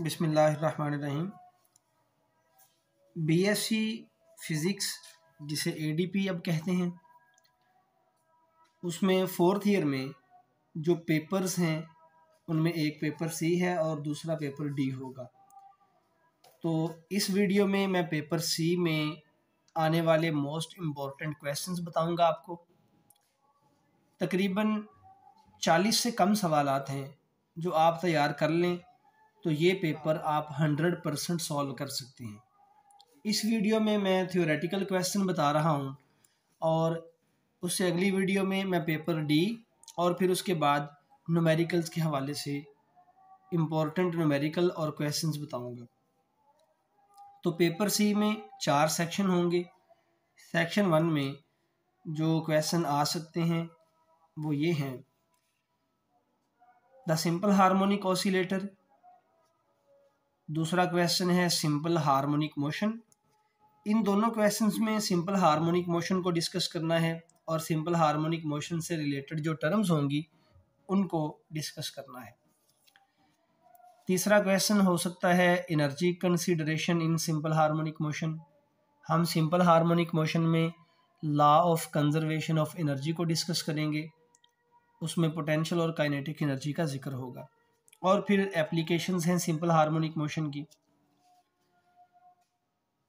बिसमीम BSc physics जिसे ADP अब कहते हैं, उसमें फ़ोर्थ ईयर में जो पेपर्स हैं, उनमें एक पेपर सी है और दूसरा पेपर डी होगा। तो इस वीडियो में मैं पेपर सी में आने वाले मोस्ट इंपॉर्टेंट क्वेश्चंस बताऊँगा आपको। तकरीबन 40 से कम सवाल हैं जो आप तैयार कर लें। तो ये पेपर आप हंड्रेड परसेंट सॉल्व कर सकते हैं। इस वीडियो में मैं थियोरेटिकल क्वेश्चन बता रहा हूँ और उससे अगली वीडियो में मैं पेपर डी और फिर उसके बाद नुमेरिकल्स के हवाले से इम्पोर्टेंट नुमेरिकल और क्वेश्चंस बताऊँगा। तो पेपर सी में चार सेक्शन होंगे। सेक्शन वन में जो क्वेश्चन आ सकते हैं, वो ये हैं। द सिंपल हार्मोनिक ऑसिलेटर दूसरा क्वेश्चन है सिंपल हार्मोनिक मोशन इन दोनों क्वेश्चंस में सिंपल हार्मोनिक मोशन को डिस्कस करना है और सिंपल हार्मोनिक मोशन से रिलेटेड जो टर्म्स होंगी, उनको डिस्कस करना है। तीसरा क्वेश्चन हो सकता है energy consideration in simple harmonic motion हम सिंपल हार्मोनिक मोशन में law of conservation of energy को डिस्कस करेंगे। उसमें पोटेंशियल और काइनेटिक एनर्जी का ज़िक्र होगा। और फिर एप्लीकेशंस हैं सिंपल हार्मोनिक मोशन की।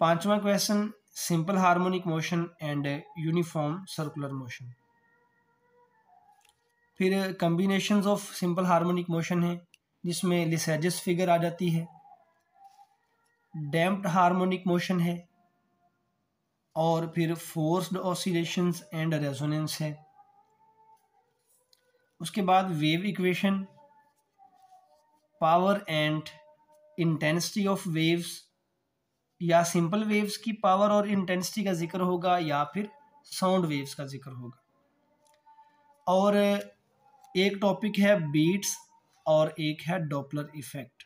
पांचवा question simple harmonic motion and uniform circular motion फिर combinations of simple harmonic motion है, जिसमें लिसेजस फिगर आ जाती है। डैम्प्ड हार्मोनिक मोशन है, और फिर फोर्स्ड ऑसिलेशंस एंड रेजोनेंस है। उसके बाद wave equation power and intensity of waves या सिंपल वेव्स की पावर और इंटेंसिटी का ज़िक्र होगा, या फिर साउंड वेव्स का ज़िक्र होगा। और एक टॉपिक है बीट्स और एक है डॉपलर इफ़ेक्ट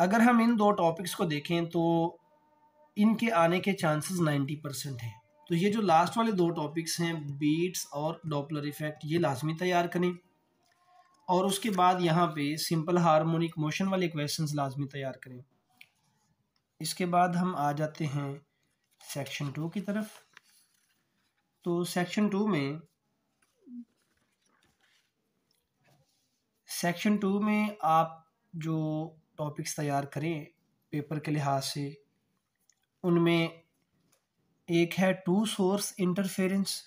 अगर हम इन दो टॉपिक्स को देखें तो इनके आने के चांसेस 90 परसेंट हैं। तो ये जो लास्ट वाले दो टॉपिक्स हैं बीट्स और डॉपलर इफ़ेक्ट ये लाजमी तैयार करें। और उसके बाद यहाँ पे सिंपल हार्मोनिक मोशन वाले क्वेश्चन लाजमी तैयार करें। इसके बाद हम आ जाते हैं सेक्शन टू की तरफ़। तो सेक्शन टू में सेक्शन टू में आप जो टॉपिक्स तैयार करें पेपर के लिहाज से, उनमें एक है two source interference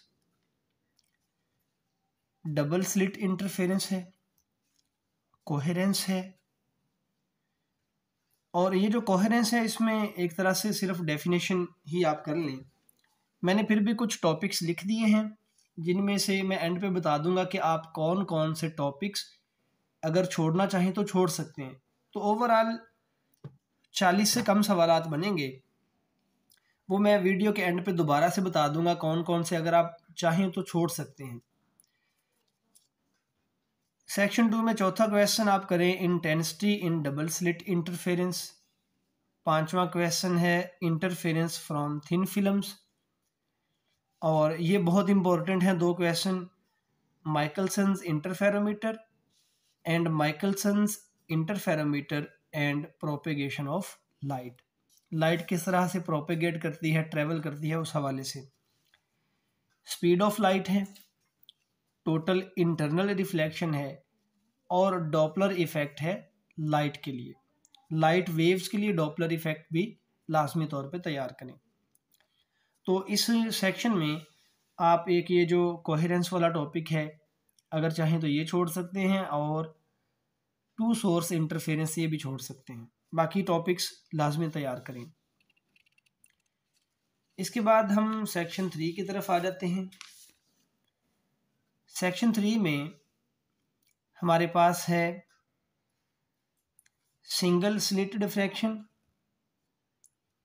double slit interference है। कोहेरेंस है। और ये जो कोहेरेंस है, इसमें एक तरह से सिर्फ़ डेफिनेशन ही आप कर लें। मैंने फिर भी कुछ टॉपिक्स लिख दिए हैं, जिनमें से मैं एंड पे बता दूँगा कि आप कौन कौन से टॉपिक्स अगर छोड़ना चाहें तो छोड़ सकते हैं। तो ओवरऑल चालीस से कम सवाल बनेंगे। वो मैं वीडियो के एंड पे दोबारा से बता दूँगा कौन कौन से अगर आप चाहें तो छोड़ सकते हैं। सेक्शन टू में चौथा क्वेश्चन आप करें intensity in double slit interference पांचवा क्वेश्चन है इंटरफेरेंस फ्रॉम थिन फिल्म्स और ये बहुत इंपॉर्टेंट है दो question Michelson's interferometer and Michelson's interferometer and propagation of light light किस तरह से प्रोपेगेट करती है ट्रेवल करती है उस हवाले से. स्पीड ऑफ़ लाइट है। टोटल इंटरनल रिफ्लेक्शन है और डॉपलर इफ़ेक्ट है लाइट के लिए। लाइट वेव्स के लिए डॉपलर इफ़ेक्ट भी लाजमी तौर पे तैयार करें। तो इस सेक्शन में आप एक ये जो कोहेरेंस वाला टॉपिक है, अगर चाहें तो ये छोड़ सकते हैं और टू सोर्स इंटरफेरेंस ये भी छोड़ सकते हैं। बाकी टॉपिक्स लाजमी तैयार करें। इसके बाद हम सेक्शन थ्री की तरफ़ आ जाते हैं। सेक्शन थ्री में हमारे पास है single slit diffraction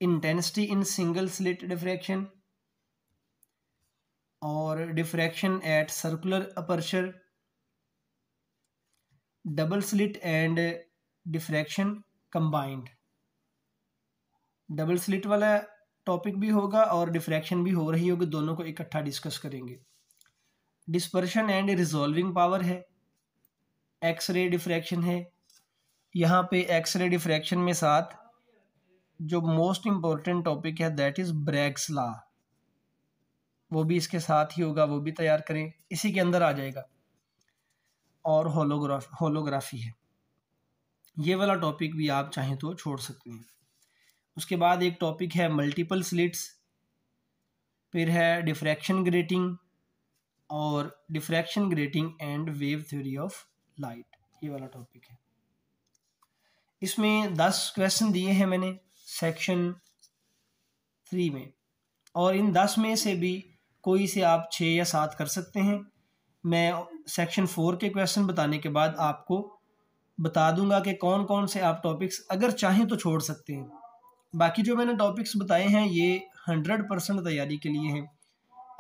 intensity in single slit diffraction और diffraction at circular aperture double slit and diffraction combined double slit वाला टॉपिक भी होगा और डिफ्रैक्शन भी हो रही होगी, दोनों को इकट्ठा डिस्कस करेंगे। डिस्पर्शन एंड रिजॉल्विंग पावर है एक्स रे डिफ्रैक्शन है। यहाँ पे एक्सरे डिफ्रैक्शन में साथ जो मोस्ट इम्पोर्टेंट टॉपिक है दैट इज़ ब्रैक्स ला वो भी इसके साथ ही होगा, वो भी तैयार करें। इसी के अंदर आ जाएगा। और होलोग्राफ होलोग्राफी है। ये वाला टॉपिक भी आप चाहें तो छोड़ सकते हैं। उसके बाद एक टॉपिक है मल्टीपल स्लिट्स फिर है डिफ्रैक्शन ग्रेटिंग और diffraction grating and wave theory of light ये वाला टॉपिक है। इसमें दस क्वेश्चन दिए हैं मैंने सेक्शन थ्री में। और इन दस में से भी कोई से आप छः या सात कर सकते हैं। मैं सेक्शन फोर के क्वेश्चन बताने के बाद आपको बता दूँगा कि कौन कौन से आप टॉपिक्स अगर चाहें तो छोड़ सकते हैं। बाकी जो मैंने टॉपिक्स बताए हैं, ये हंड्रेड परसेंट तैयारी के लिए हैं।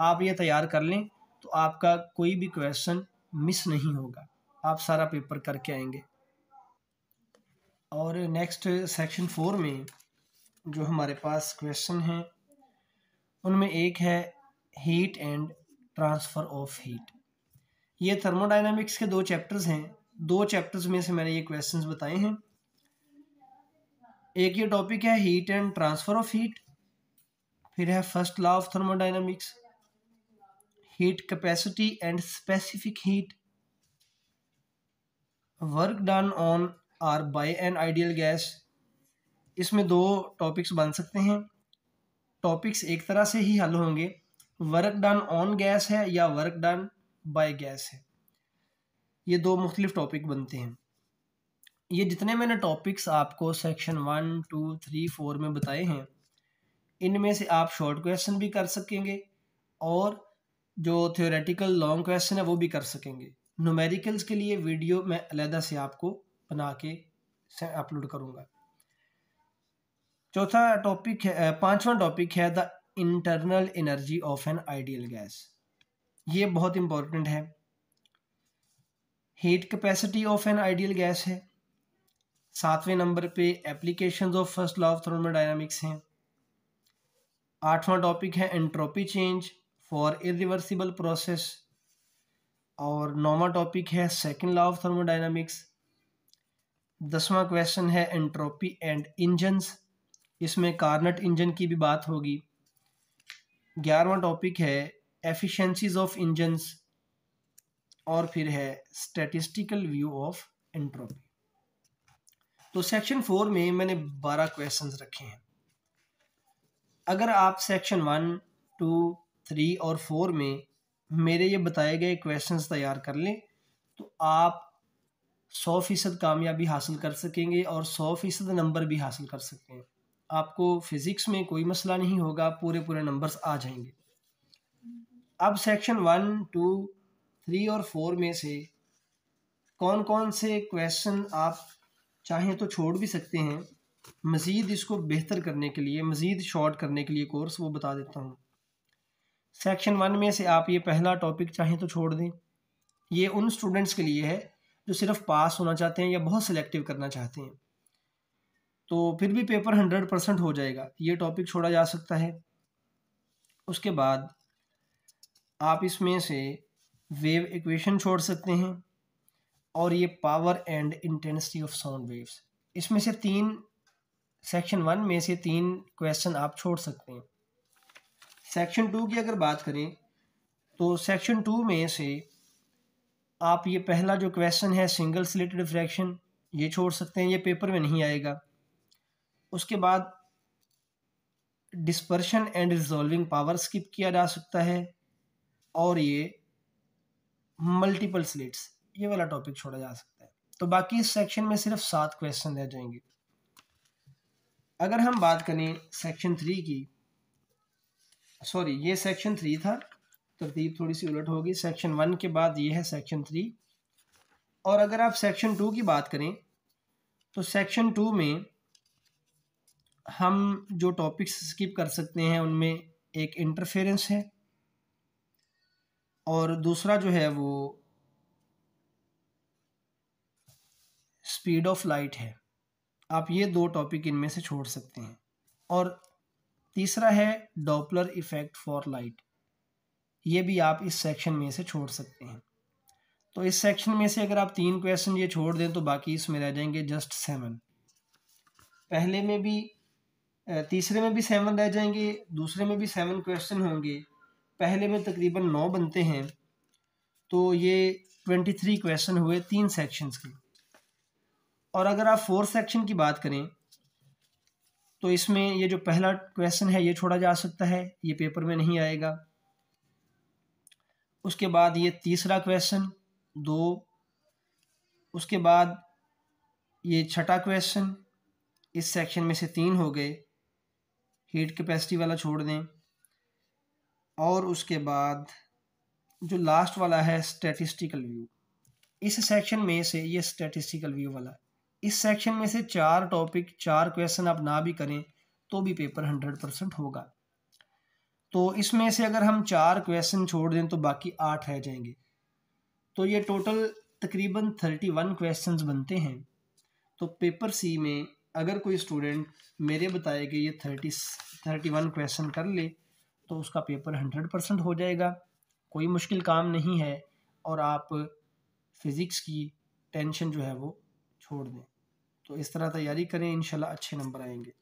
आप ये तैयार कर लें। तो आपका कोई भी क्वेश्चन मिस नहीं होगा। आप सारा पेपर करके आएँगे। और नेक्स्ट सेक्शन फोर में जो हमारे पास क्वेश्चन हैं, उनमें एक है heat and transfer of heat ये थर्मोडाइनमिक्स के दो चैप्टर्स हैं। दो चैप्टर्स में से मैंने ये क्वेश्चंस बताए हैं। एक ये टॉपिक है heat and transfer of heat फिर है first law of thermodynamics heat capacity and specific heat work done on or by an ideal gas इसमें दो टॉपिक्स बन सकते हैं। टॉपिक्स एक तरह से ही हल होंगे। वर्क डन ऑन गैस है या वर्क डन बाय गैस है। ये दो मुख्तलिफ़ टॉपिक बनते हैं। ये जितने मैंने टॉपिक्स आपको section one two three four में बताए हैं, इनमें से आप शॉर्ट क्वेश्चन भी कर सकेंगे और जो थियोरेटिकल लॉन्ग क्वेश्चन है, वो भी कर सकेंगे। नोमेरिकल्स के लिए वीडियो मैं अलहदा से आपको बना के अपलोड करूँगा। चौथा टॉपिक है पांचवा टॉपिक है the internal energy of an ideal gas ये बहुत इंपॉर्टेंट है। Heat capacity of an ideal gas है। सातवें नंबर पे applications of first law of thermodynamics हैं। आठवां टॉपिक है entropy change for irreversible process. और नौवा टॉपिक है सेकंड लॉ ऑफ़ थर्मोडाइनमिक्स दसवां क्वेश्चन है एंट्रोपी एंड इंजन्स इसमें कार्नट इंजन की भी बात होगी। ग्यारहवा टॉपिक है एफिशिएंसीज ऑफ़ इंजन्स और फिर है स्टैटिस्टिकल व्यू ऑफ़ एंट्रोपी तो सेक्शन फोर में मैंने बारह क्वेश्चंस रखे हैं। अगर आप सेक्शन वन टू थ्री और फोर में मेरे ये बताए गए क्वेश्चंस तैयार कर लें तो आप सौ फ़ीसद कामयाबी हासिल कर सकेंगे और सौ फ़ीसद नंबर भी हासिल कर सकते हैं। आपको फिज़िक्स में कोई मसला नहीं होगा, पूरे पूरे नंबर्स आ जाएँगे। अब सेक्शन वन टू थ्री और फोर में से कौन कौन से क्वेश्चन आप चाहें तो छोड़ भी सकते हैं। मज़ीद इसको बेहतर करने के लिए, मज़ीद शॉर्ट करने के लिए कोर्स वो बता देता हूँ। सेक्शन वन में से आप ये पहला टॉपिक चाहें तो छोड़ दें। ये उन स्टूडेंट्स के लिए है जो सिर्फ़ पास होना चाहते हैं या बहुत सिलेक्टिव करना चाहते हैं। तो फिर भी पेपर हंड्रेड परसेंट हो जाएगा। ये टॉपिक छोड़ा जा सकता है। उसके बाद आप इसमें से वेव इक्वेशन छोड़ सकते हैं और ये power and intensity of sound waves इसमें से तीन सेक्शन वन में से तीन क्वेश्चन आप छोड़ सकते हैं। सेक्शन टू की अगर बात करें तो सेक्शन टू में से आप ये पहला जो क्वेश्चन है सिंगल स्लिट डिफ्रैक्शन ये छोड़ सकते हैं, ये पेपर में नहीं आएगा। उसके बाद dispersion and resolving power skip किया जा सकता है, और ये मल्टीपल स्लिट्स ये वाला टॉपिक छोड़ा जा सकता है। तो बाकी इस सेक्शन में सिर्फ़ सात क्वेश्चन रह जाएँगे। अगर हम बात करें सेक्शन थ्री की सॉरी, ये सेक्शन थ्री था। तरतीब थोड़ी सी उलट होगी। सेक्शन वन के बाद ये है सेक्शन थ्री और अगर आप सेक्शन टू की बात करें तो सेक्शन टू में हम जो टॉपिक्स स्किप कर सकते हैं, उनमें एक इंटरफेरेंस है। और दूसरा जो है वो स्पीड ऑफ़ लाइट है। आप ये दो टॉपिक इनमें से छोड़ सकते हैं। और तीसरा है डॉपलर इफ़ेक्ट फॉर लाइट। ये भी आप इस सेक्शन में से छोड़ सकते हैं। तो इस सेक्शन में से अगर आप तीन क्वेश्चन ये छोड़ दें तो बाकी इसमें रह जाएँगे जस्ट सेवन पहले में भी तीसरे में भी सेवन रह जाएँगे, दूसरे में भी सेवन क्वेश्चन होंगे। पहले में तकरीबन नौ बनते हैं तो ये ट्वेंटी थ्री क्वेश्चन हुए तीन सेक्शंस के। और अगर आप फोर्थ सेक्शन की बात करें तो इसमें ये जो पहला क्वेश्चन है, ये छोड़ा जा सकता है, ये पेपर में नहीं आएगा। उसके बाद ये तीसरा क्वेश्चन दो। उसके बाद ये छठा क्वेश्चन इस सेक्शन में से तीन हो गए। हीट कैपेसिटी वाला छोड़ दें। और उसके बाद जो लास्ट वाला है स्टैटिस्टिकल व्यू इस सेक्शन में से ये स्टैटिस्टिकल व्यू वाला। इस सेक्शन में से चार टॉपिक चार क्वेश्चन आप ना भी करें तो भी पेपर हंड्रेड परसेंट होगा। तो इसमें से अगर हम चार क्वेश्चन छोड़ दें तो बाकी आठ रह जाएँगे। तो ये टोटल तकरीबन थर्टी वन क्वेश्चन बनते हैं। तो पेपर सी में अगर कोई स्टूडेंट मेरे बताए कि ये थर्टी थर्टी वन क्वेश्चन कर ले तो उसका पेपर हंड्रेड परसेंट हो जाएगा। कोई मुश्किल काम नहीं है और आप फिज़िक्स की टेंशन जो है वो छोड़ दें। तो इस तरह तैयारी करें इन अच्छे नंबर आएँगे।